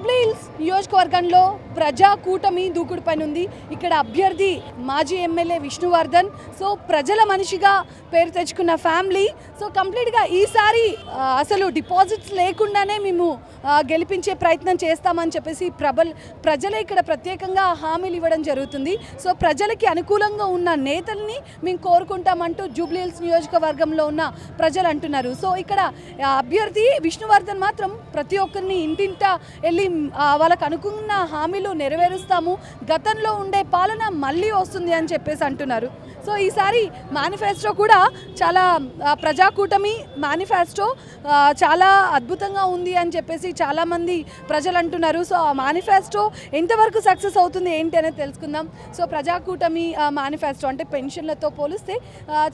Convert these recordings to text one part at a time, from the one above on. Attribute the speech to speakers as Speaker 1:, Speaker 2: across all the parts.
Speaker 1: జూబ్లీహిల్స్ నియోజకవర్గంలో ప్రజా కూటమి దూకుడు పని ఉంది. ఇక్కడ అభ్యర్థి మాజీ ఎమ్మెల్యే విష్ణువర్ధన్. సో ప్రజల మనిషిగా పేరు తెచ్చుకున్న ఫ్యామిలీ. సో కంప్లీట్గా ఈసారి అసలు డిపాజిట్స్ లేకుండానే మేము గెలిపించే ప్రయత్నం చేస్తామని చెప్పేసి ప్రబల్ ప్రజలే ఇక్కడ ప్రత్యేకంగా హామీలు ఇవ్వడం జరుగుతుంది. సో ప్రజలకి అనుకూలంగా ఉన్న నేతల్ని మేము కోరుకుంటామంటూ జూబ్లీహిల్స్ నియోజకవర్గంలో ఉన్న ప్రజలు అంటున్నారు. సో ఇక్కడ అభ్యర్థి విష్ణువర్ధన్ మాత్రం ప్రతి ఒక్కరిని ఇంటింట వెళ్ళి వాళ్ళకు అనుకున్న హామీలు నెరవేరుస్తాము. గతంలో ఉండే పాలన మళ్ళీ వస్తుంది అని చెప్పేసి అంటున్నారు. సో ఈసారి మేనిఫెస్టో కూడా చాలా ప్రజాకూటమి మేనిఫెస్టో చాలా అద్భుతంగా ఉంది అని చెప్పేసి చాలామంది ప్రజలు అంటున్నారు సో ఆ మేనిఫెస్టో ఎంతవరకు సక్సెస్ అవుతుంది ఏంటి అనేది తెలుసుకుందాం. సో ప్రజాకూటమి మేనిఫెస్టో అంటే పెన్షన్లతో పోలిస్తే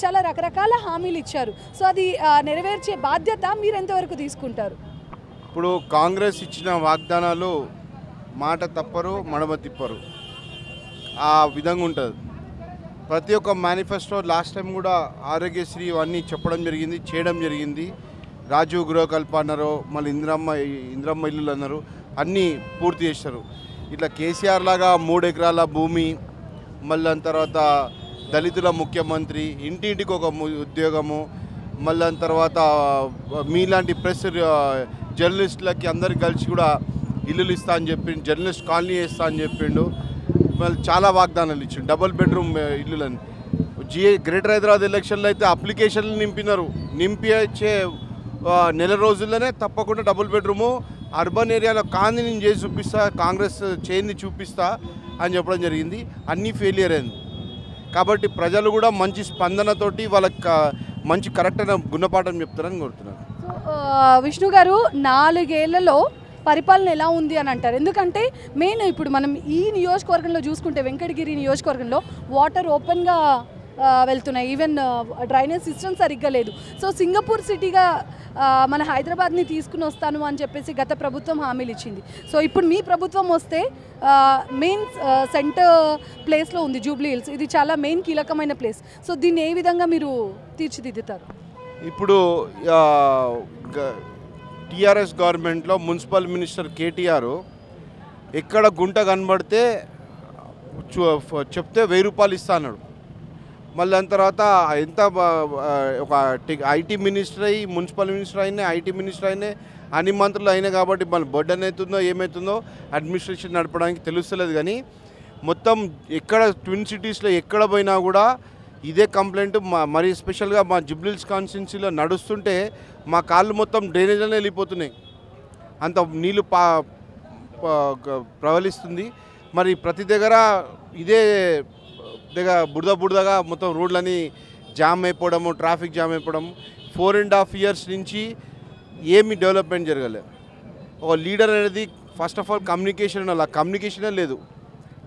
Speaker 1: చాలా రకరకాల హామీలు ఇచ్చారు. సో అది నెరవేర్చే బాధ్యత మీరు ఎంతవరకు తీసుకుంటారు?
Speaker 2: ఇప్పుడు కాంగ్రెస్ ఇచ్చిన వాగ్దానాలు మాట తప్పరు మడమ తిప్పరు. ఆ విధంగా ఉంటుంది. ప్రతి ఒక్క మేనిఫెస్టో లాస్ట్ టైం కూడా ఆరోగ్యశ్రీ ఇవన్నీ చెప్పడం జరిగింది చేయడం జరిగింది. రాజీవ్ గృహకల్ప అన్నారు మళ్ళీ ఇందిరమ్మ ఇందిరమ్మ ఇల్లులు అన్నారు అన్నీ పూర్తి చేశారు. ఇట్లా కేసీఆర్ లాగా మూడు ఎకరాల భూమి మళ్ళీ తర్వాత దళితుల ముఖ్యమంత్రి ఇంటింటికి ఒక ఉద్యోగము మళ్ళీ తర్వాత మీలాంటి ప్రెస్ జర్నలిస్టులకి అందరికి కలిసి కూడా ఇల్లులు ఇస్తా అని చెప్పిండు జర్నలిస్ట్ కాలనీ ఇస్తా అని చెప్పిండు. మళ్ళీ చాలా వాగ్దానాలు ఇచ్చిండు డబుల్ బెడ్రూమ్ ఇల్లులని. జిఏ గ్రేటర్ హైదరాబాద్ ఎలక్షన్లో అయితే అప్లికేషన్లు నింపినారు. నింపి నెల రోజుల్లోనే తప్పకుండా డబుల్ బెడ్రూము అర్బన్ ఏరియాలో కాంది నేను చేసి చూపిస్తా కాంగ్రెస్ చేయింది చూపిస్తా అని చెప్పడం జరిగింది. అన్నీ ఫెయిలియర్ అయింది. కాబట్టి ప్రజలు కూడా మంచి స్పందనతోటి వాళ్ళకి మంచి కరెక్ట్ అయిన గుణపాఠం చెప్తారని కోరుతున్నాను.
Speaker 1: విష్ణు గారు నాలుగేళ్ళలో పరిపాలన ఎలా ఉంది అని అంటారు. ఎందుకంటే మెయిన్ ఇప్పుడు మనం ఈ నియోజకవర్గంలో చూసుకుంటే వెంకటగిరి నియోజకవర్గంలో వాటర్ ఓపెన్గా వెళ్తున్నాయి. ఈవెన్ డ్రైనేజ్ సిస్టమ్ సరిగ్గా లేదు. సో సింగపూర్ సిటీగా మన హైదరాబాద్ని తీసుకుని వస్తాను అని చెప్పేసి గత ప్రభుత్వం హామీలు ఇచ్చింది. సో ఇప్పుడు మీ ప్రభుత్వం వస్తే మెయిన్ సెంటర్ ప్లేస్లో ఉంది జూబ్లీ హిల్స్. ఇది చాలా మెయిన్ కీలకమైన ప్లేస్. సో దీన్ని ఏ విధంగా మీరు తీర్చిదిద్దుతారు?
Speaker 2: ఇప్పుడు టీఆర్ఎస్ గవర్నమెంట్లో మున్సిపల్ మినిస్టర్ కేటీఆర్ ఎక్కడ గుంట కనబడితే చెప్తే వెయ్యి రూపాయలు ఇస్తాడు మళ్ళీ దాని తర్వాత ఎంత ఒక ఐటీ మినిస్టర్ అయ్యి మున్సిపల్ మినిస్టర్ అయినా ఐటీ మినిస్టర్ అయినా అన్ని మంత్రులు అయినా కాబట్టి మళ్ళీ బర్డెన్ అవుతుందో ఏమవుతుందో అడ్మినిస్ట్రేషన్ నడపడానికి తెలుస్తలేదు కానీ మొత్తం ఎక్కడ ట్విన్ సిటీస్లో ఎక్కడ పోయినా కూడా ఇదే కంప్లైంట్ మా మరి స్పెషల్గా మా జిబ్లిల్స్ కాన్స్టిట్యున్సీలో నడుస్తుంటే మా కాళ్ళు మొత్తం డ్రైనేజ్లోనే వెళ్ళిపోతున్నాయి. అంత నీళ్ళు పా ప్రవహిస్తుంది. మరి ప్రతి దగ్గర ఇదే దగ్గర బురద బురదగా మొత్తం రోడ్లని జామ్ అయిపోవడము ట్రాఫిక్ జామ్ అయిపోవడం ఫోర్ అండ్ హాఫ్ ఇయర్స్ నుంచి ఏమి డెవలప్మెంట్ జరగలేదు ఒక లీడర్ అనేది ఫస్ట్ ఆఫ్ ఆల్ కమ్యూనికేషన్ అలా కమ్యూనికేషనే లేదు.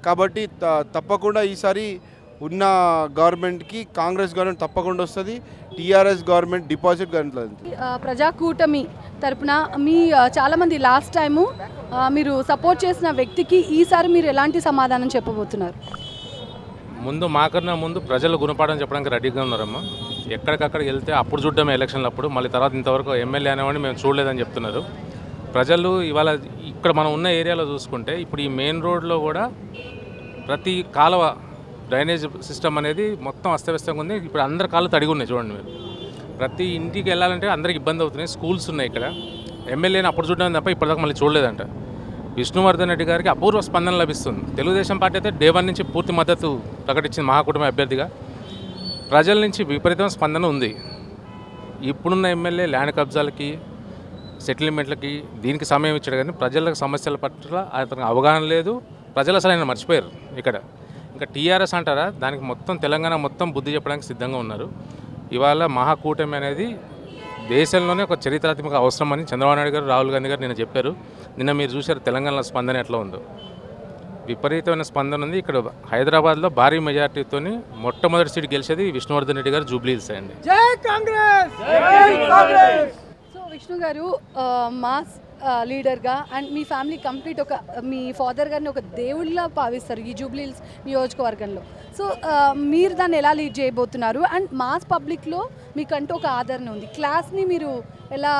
Speaker 2: కాబట్టి త- తప్పకుండా ఈసారి ఉన్న గవర్నమెంట్కి కాంగ్రెస్ గవర్నమెంట్ తప్పకుండా వస్తుంది TRS government deposit government
Speaker 1: Prajakutami తరపున మీ చాలామంది లాస్ట్ టైము మీరు సపోర్ట్ చేసిన వ్యక్తికి ఈసారి మీరు ఎలాంటి సమాధానం చెప్పబోతున్నారు?
Speaker 3: ముందు మాకన్నా ముందు ప్రజలు గుణపాఠం చెప్పడానికి రెడీగా ఉన్నారమ్మా. ఎక్కడికక్కడికి వెళ్తే అప్పుడు చూడడమే ఎలక్షన్లు అప్పుడు మళ్ళీ తర్వాత ఇంతవరకు ఎమ్మెల్యే అనేవాడిని మేము చూడలేదని చెప్తున్నారు. ప్రజలు ఇవాళ ఇక్కడ మనం ఉన్న ఏరియాలో చూసుకుంటే ఇప్పుడు ఈ మెయిన్ రోడ్లో కూడా ప్రతి కాలువ డ్రైనేజ్ సిస్టమ్ అనేది మొత్తం అస్తవ్యస్తంగా ఉంది. ఇప్పుడు అందరి కాళ్ళు తడిగి ఉన్నాయి చూడండి మీరు. ప్రతి ఇంటికి వెళ్ళాలంటే అందరికి ఇబ్బంది అవుతున్నాయి. స్కూల్స్ ఉన్నాయి ఇక్కడ. ఎమ్మెల్యేని అప్పుడు చూడడం తప్ప ఇప్పటిదాకా మళ్ళీ చూడలేదంట. విష్ణువర్ధన్ రెడ్డి గారికి అపూర్వ స్పందన లభిస్తుంది. తెలుగుదేశం పార్టీ అయితే డే వన్ నుంచి పూర్తి మద్దతు ప్రకటించింది మహాకూటమి అభ్యర్థిగా. ప్రజల నుంచి విపరీతమైన స్పందన ఉంది. ఇప్పుడున్న ఎమ్మెల్యే ల్యాండ్ కబ్జాలకి సెటిల్మెంట్లకి దీనికి సమయం ఇచ్చాడు కానీ ప్రజలకు సమస్యల పట్ల అతనికి అవగాహన లేదు. ప్రజలు అసలు ఆయన మర్చిపోయారు ఇక్కడ. ఇంకా టీఆర్ఎస్ అంటారా? దానికి మొత్తం తెలంగాణ మొత్తం బుద్ధి చెప్పడానికి సిద్ధంగా ఉన్నారు. ఇవాళ మహాకూటమి అనేది దేశంలోనే ఒక చరిత్రాత్మక అవసరం అని చంద్రబాబు నాయుడు గారు రాహుల్ గాంధీ గారు నిన్న చెప్పారు. నిన్న మీరు చూశారు తెలంగాణలో స్పందన ఎట్లా ఉందో. విపరీతమైన స్పందన ఉంది. ఇక్కడ హైదరాబాద్లో భారీ మెజార్టీతోని మొట్టమొదటి సీట్ గెలిచేది విష్ణువర్ధన్ రెడ్డి గారు జూబ్లీ హిల్స్ అండి.
Speaker 1: సో విష్ణు గారు మాస్ లీడర్గా అండ్ మీ ఫ్యామిలీ కంప్లీట్ ఒక మీ ఫాదర్ గారిని ఒక దేవుడిలా భావిస్తారు ఈ జూబ్లీల్స్ నియోజకవర్గంలో. సో మీరు దాన్ని ఎలా లీడ్ చేయబోతున్నారు? అండ్ మాస్ పబ్లిక్లో మీకంటూ ఒక ఆదరణ ఉంది. క్లాస్ని మీరు ఎలా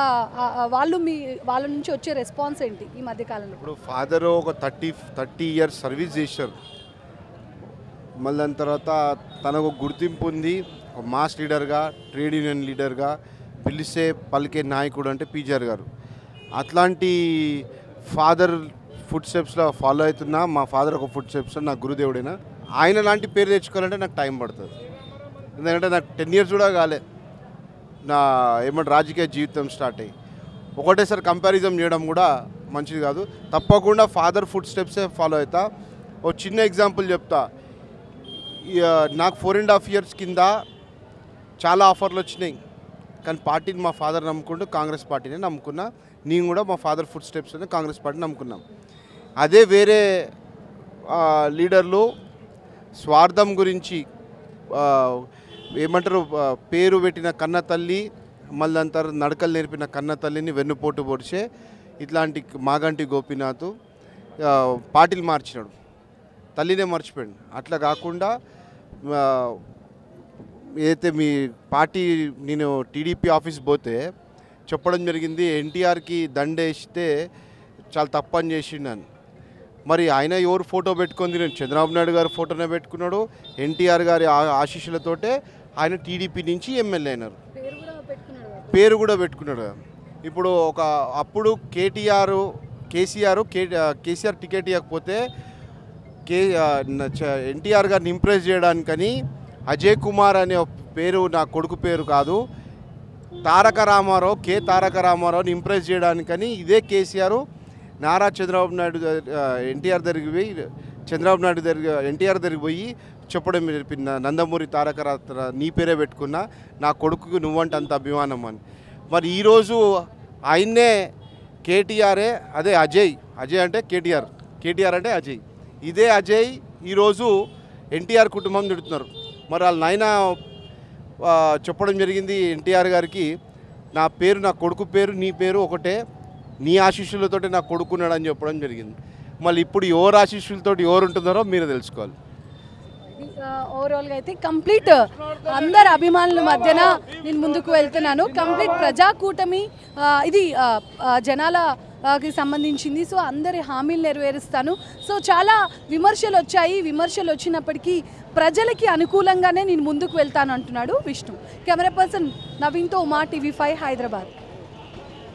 Speaker 1: వాళ్ళు మీ వాళ్ళ నుంచి వచ్చే రెస్పాన్స్ ఏంటి ఈ మధ్య కాలంలో?
Speaker 2: ఇప్పుడు ఫాదర్ ఒక థర్టీ థర్టీ ఇయర్స్ సర్వీస్ చేశారు. మళ్ళీ దాని తర్వాత తనకు గుర్తింపు ఉంది. ఒక మాస్ లీడర్గా ట్రేడ్ యూనియన్ లీడర్గా పిలిస్తే పలికే నాయకుడు అంటే పీజీఆర్ గారు. అట్లాంటి ఫాదర్ ఫుడ్ స్టెప్స్లో ఫాలో అవుతున్నా మా ఫాదర్ ఒక ఫుడ్ స్టెప్స్లో నా గురుదేవుడైనా ఆయన లాంటి పేరు తెచ్చుకోవాలంటే నాకు టైం పడుతుంది. ఎందుకంటే నాకు టెన్ ఇయర్స్ కూడా కాలే. నా ఏమంటే రాజకీయ జీవితం స్టార్ట్ అయ్యి. ఒకటేసారి కంపారిజన్ చేయడం కూడా మంచిది కాదు. తప్పకుండా ఫాదర్ ఫుడ్ స్టెప్సే ఫాలో అవుతా. ఒక చిన్న ఎగ్జాంపుల్ చెప్తా. నాకు ఫోర్ అండ్ హాఫ్ ఇయర్స్ కింద చాలా ఆఫర్లు వచ్చినాయి. కానీ పార్టీని మా ఫాదర్ నమ్ముకుంటూ కాంగ్రెస్ పార్టీని నమ్ముకున్నా. నేను కూడా మా ఫాదర్ ఫుడ్ స్టెప్స్లోనే కాంగ్రెస్ పార్టీని నమ్ముకున్నాం. అదే వేరే లీడర్లు స్వార్థం గురించి ఏమంటారు పేరు పెట్టిన కన్న తల్లి మళ్ళీ అంటారు నడకలు నేర్పిన కన్న తల్లిని వెన్నుపోటు పొడిచే ఇట్లాంటి మాగంటి గోపీనాథ్ పార్టీలు మార్చినాడు. తల్లినే మర్చిపోయాడు. అట్లా కాకుండా ఏదైతే మీ పార్టీ నేను టీడీపీ ఆఫీస్ పోతే చెప్పడం జరిగింది ఎన్టీఆర్కి దండేస్తే చాలా తప్పని చేసిండని మరి ఆయన ఎవరు ఫోటో పెట్టుకుంది నేను? చంద్రబాబు నాయుడు గారి ఫోటోనే పెట్టుకున్నాడు. ఎన్టీఆర్ గారి ఆశీస్సులతోటే ఆయన టీడీపీ నుంచి ఎమ్మెల్యే అయినారు.
Speaker 1: పేరు కూడా పెట్టుకున్నాడు
Speaker 2: పేరు కూడా పెట్టుకున్నాడు ఇప్పుడు ఒక అప్పుడు కేటీఆర్ కేసీఆర్ కే కేసీఆర్ టికెట్ ఇవ్వకపోతే కే ఎన్టీఆర్ గారిని ఇంప్రెస్ చేయడానికని అజయ్ కుమార్ అనే పేరు నా కొడుకు పేరు కాదు. తారక రామారావు కే. తారక రామారావుని ఇంప్రెస్ చేయడానికని ఇదే కేసీఆర్ నారా చంద్రబాబు నాయుడు ఎన్టీఆర్ దగ్గరికి పోయి చంద్రబాబు నాయుడు దగ్గర ఎన్టీఆర్ దగ్గరికి పోయి చెప్పడం జరిపిన నందమూరి తారక రాత్ర నీ పేరే పెట్టుకున్నా నా కొడుకుకి నువ్వంటే అంత అభిమానం అని. మరి ఈరోజు ఆయన్నే కేటీఆరే అదే అజయ్ అజయ్ అంటే కేటీఆర్ కేటీఆర్ అంటే అజయ్. ఇదే అజయ్ ఈరోజు ఎన్టీఆర్ కుటుంబం తిడుతున్నారు. మరి వాళ్ళ నాయన చెప్పడం జరిగింది ఎన్టీఆర్ గారికి. నా పేరు నా కొడుకు పేరు నీ పేరు ఒకటే. నీ ఆశీస్సులతోటి నా కొడుకున్నాడని చెప్పడం జరిగింది. మళ్ళీ ఇప్పుడు ఎవరు ఆశీస్సులతో ఎవరు ఉంటున్నారో మీరు తెలుసుకోవాలి.
Speaker 1: ఓవరాల్గా అయితే కంప్లీట్ అందరు అభిమానుల మధ్యన నేను ముందుకు వెళ్తున్నాను. కంప్లీట్ ప్రజాకూటమి ఇది జనాల కి సంబంధించింది. సో అందరి హామీలు నెరవేరుస్తాను. సో చాలా విమర్శలు వచ్చాయి. విమర్శలు వచ్చినప్పటికీ ప్రజలకి అనుకూలంగానే నేను ముందుకు వెళ్తాను అంటున్నాడు విష్ణు. కెమెరా పర్సన్ నవీన్తో ఉమా టీవీ ఫైవ్ హైదరాబాద్.